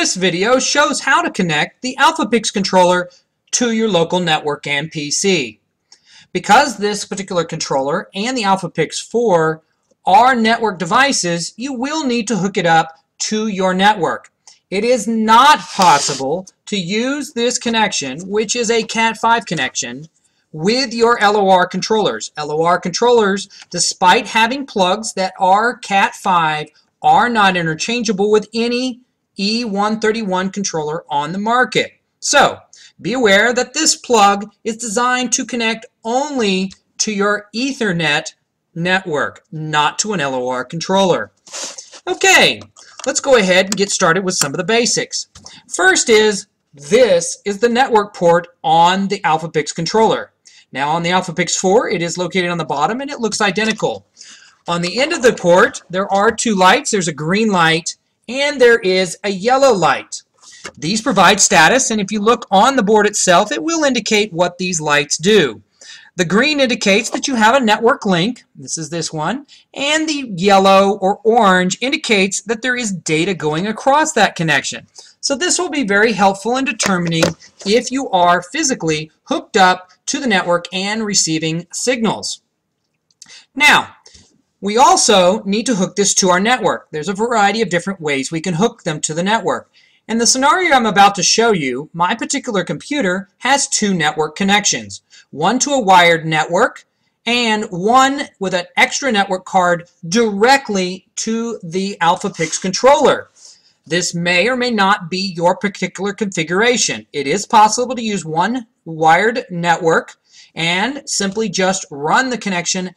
This video shows how to connect the AlphaPix controller to your local network and PC. Because this particular controller and the AlphaPix 4 are network devices, you will need to hook it up to your network. It is not possible to use this connection, which is a Cat5 connection, with your LOR controllers. LOR controllers, despite having plugs that are Cat5, are not interchangeable with any E131 controller on the market. So, be aware that this plug is designed to connect only to your Ethernet network, not to an LOR controller. Okay, let's go ahead and get started with some of the basics. First is, this is the network port on the AlphaPix controller. Now on the AlphaPix 4, it is located on the bottom and it looks identical. On the end of the port, there are two lights. There's a green light and there is a yellow light. These provide status, and if you look on the board itself, it will indicate what these lights do. The green indicates that you have a network link, this is this one, and the yellow or orange indicates that there is data going across that connection. So this will be very helpful in determining if you are physically hooked up to the network and receiving signals. Now, we also need to hook this to our network. There's a variety of different ways we can hook them to the network. In the scenario I'm about to show you, my particular computer has two network connections. One to a wired network and one with an extra network card directly to the AlphaPix controller. This may or may not be your particular configuration. It is possible to use one wired network and simply just run the connection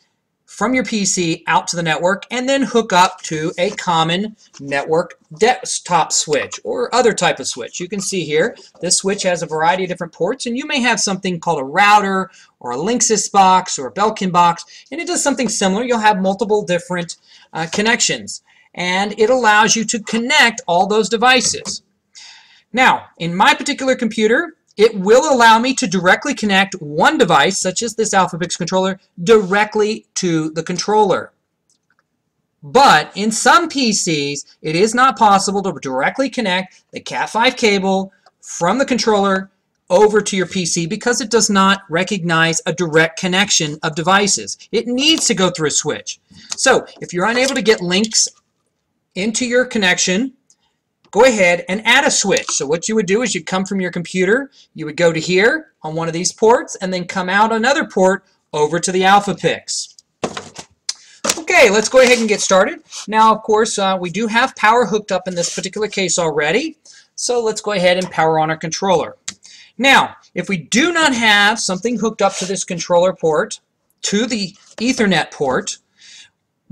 from your PC out to the network and then hook up to a common network desktop switch or other type of switch. You can see here this switch has a variety of different ports and you may have something called a router or a Linksys box or a Belkin box and it does something similar. You'll have multiple different uh, connections and it allows you to connect all those devices. Now, in my particular computer, it will allow me to directly connect one device, such as this AlphaPix controller, directly to the controller. But in some PCs, it is not possible to directly connect the Cat5 cable from the controller over to your PC because it does not recognize a direct connection of devices. It needs to go through a switch. So if you're unable to get links into your connection, go ahead and add a switch. So what you would do is you'd come from your computer, you would go to here on one of these ports, and then come out another port over to the AlphaPix. Okay, let's go ahead and get started. Now, of course, uh, we do have power hooked up in this particular case already, so let's go ahead and power on our controller. Now, if we do not have something hooked up to this controller port, to the Ethernet port,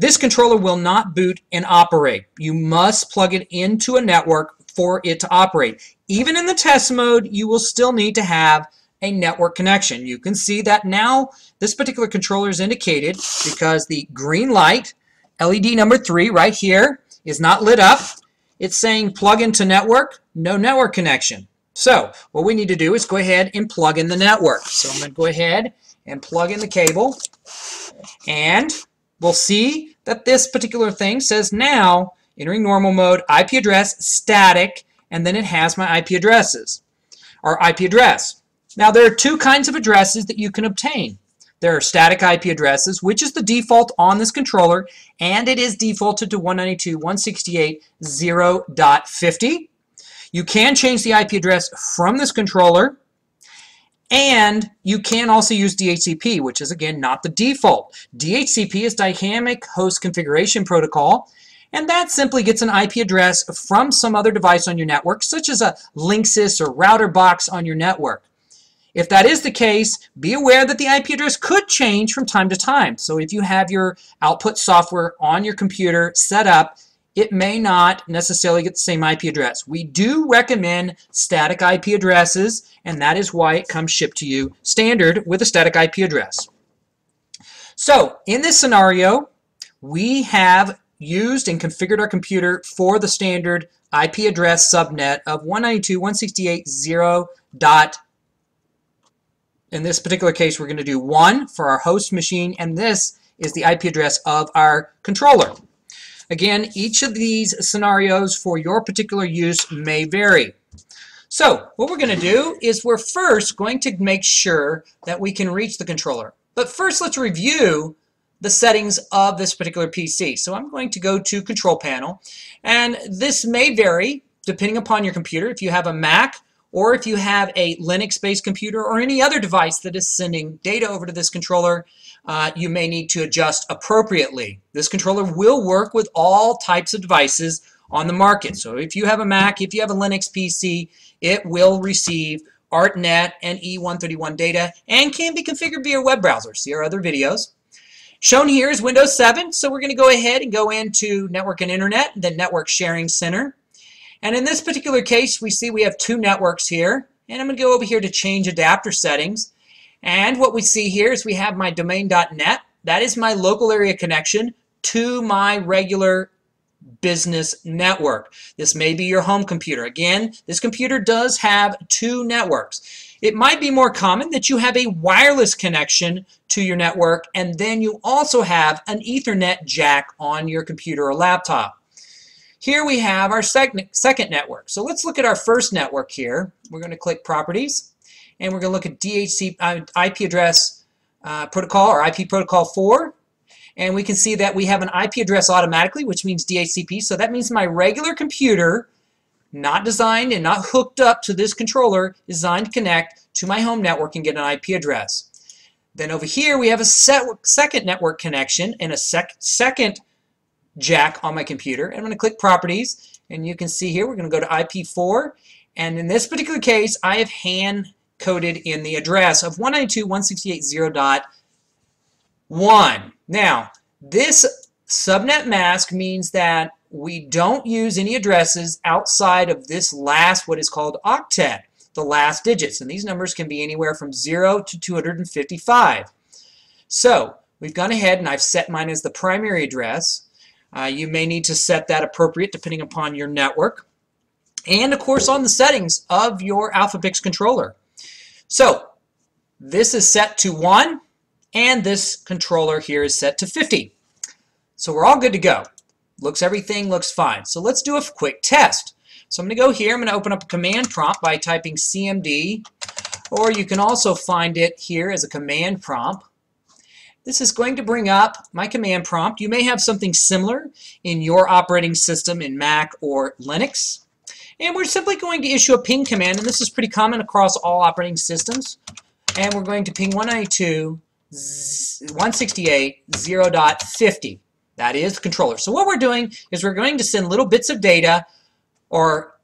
this controller will not boot and operate. You must plug it into a network for it to operate. Even in the test mode, you will still need to have a network connection. You can see that now this particular controller is indicated because the green light, LED number 3 right here, is not lit up. It's saying plug into network, no network connection. So what we need to do is go ahead and plug in the network. So I'm going to go ahead and plug in the cable and we'll see that this particular thing says now, entering normal mode, IP address, static, and then it has my IP addresses, or IP address. Now there are two kinds of addresses that you can obtain. There are static IP addresses, which is the default on this controller, and it is defaulted to 192.168.0.50. You can change the IP address from this controller and you can also use DHCP, which is again not the default. DHCP is Dynamic Host Configuration Protocol, and that simply gets an IP address from some other device on your network, such as a Linksys or router box on your network. If that is the case, be aware that the IP address could change from time to time. So if you have your output software on your computer set up, it may not necessarily get the same IP address. We do recommend static IP addresses, and that is why it comes shipped to you standard with a static IP address. So, in this scenario, we have used and configured our computer for the standard IP address subnet of 192.168.0. Dot, in this particular case, we're going to do 1 for our host machine, and this is the IP address of our controller. Again, each of these scenarios for your particular use may vary. So what we're going to do is we're first going to make sure that we can reach the controller. But first let's review the settings of this particular PC. So I'm going to go to Control Panel, and this may vary depending upon your computer. If you have a Mac, or if you have a Linux-based computer or any other device that is sending data over to this controller, uh, you may need to adjust appropriately. This controller will work with all types of devices on the market. So if you have a Mac, if you have a Linux PC, it will receive ARTNet and E131 data and can be configured via web browser. See our other videos. Shown here is Windows 7, so we're going to go ahead and go into Network and Internet, the Network Sharing Center. And in this particular case, we see we have two networks here. And I'm going to go over here to change adapter settings. And what we see here is we have my domain.net. That is my local area connection to my regular business network. This may be your home computer. Again, this computer does have two networks. It might be more common that you have a wireless connection to your network and then you also have an Ethernet jack on your computer or laptop. Here we have our second, second network. So let's look at our first network here. We're going to click Properties, and we're going to look at DHCP uh, IP address uh, protocol or IP protocol 4. And we can see that we have an IP address automatically, which means DHCP. So that means my regular computer, not designed and not hooked up to this controller, is designed to connect to my home network and get an IP address. Then over here we have a second network connection and a sec second jack on my computer. And I'm going to click Properties, and you can see here we're going to go to IP4. And in this particular case, I have hand-coded in the address of 192.168.0.1. Now, this subnet mask means that we don't use any addresses outside of this last, what is called octet, the last digits. And these numbers can be anywhere from 0 to 255. So, we've gone ahead and I've set mine as the primary address. Uh, you may need to set that appropriate depending upon your network. And of course on the settings of your AlphaPix controller. So this is set to 1 and this controller here is set to 50. So we're all good to go. Looks everything looks fine. So let's do a quick test. So I'm going to go here. I'm going to open up a command prompt by typing CMD or you can also find it here as a command prompt. This is going to bring up my command prompt. You may have something similar in your operating system in Mac or Linux. And we're simply going to issue a ping command, and this is pretty common across all operating systems. And we're going to ping 192.168.0.50. That is the controller. So what we're doing is we're going to send little bits of data or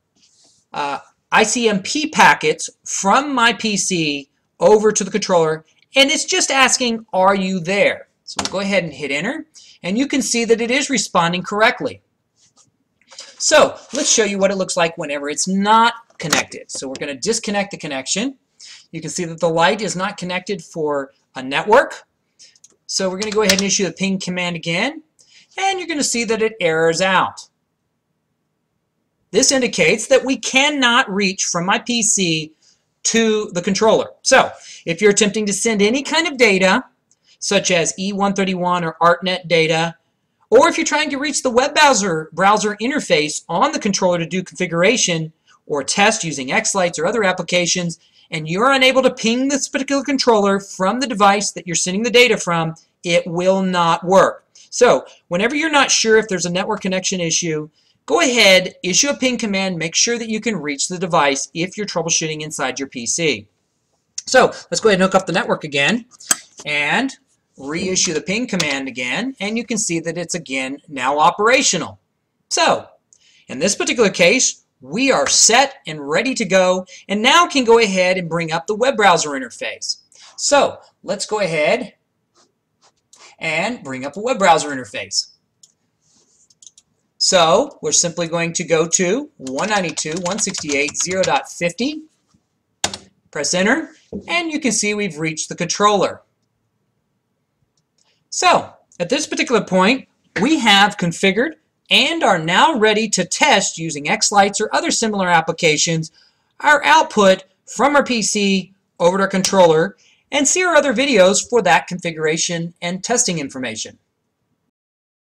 uh, ICMP packets from my PC over to the controller and it's just asking, are you there? So we'll go ahead and hit enter, and you can see that it is responding correctly. So let's show you what it looks like whenever it's not connected. So we're going to disconnect the connection. You can see that the light is not connected for a network. So we're going to go ahead and issue the ping command again, and you're going to see that it errors out. This indicates that we cannot reach from my PC to the controller. So if you're attempting to send any kind of data, such as E131 or ARTNet data, or if you're trying to reach the web browser, browser interface on the controller to do configuration or test using Xlights or other applications, and you're unable to ping this particular controller from the device that you're sending the data from, it will not work. So whenever you're not sure if there's a network connection issue, go ahead, issue a ping command, make sure that you can reach the device if you're troubleshooting inside your PC. So let's go ahead and hook up the network again and reissue the ping command again, and you can see that it's again now operational. So in this particular case, we are set and ready to go, and now can go ahead and bring up the web browser interface. So let's go ahead and bring up a web browser interface. So we're simply going to go to 192.168.0.50, press enter, and you can see we've reached the controller. So at this particular point, we have configured and are now ready to test using Xlights or other similar applications our output from our PC over to our controller and see our other videos for that configuration and testing information.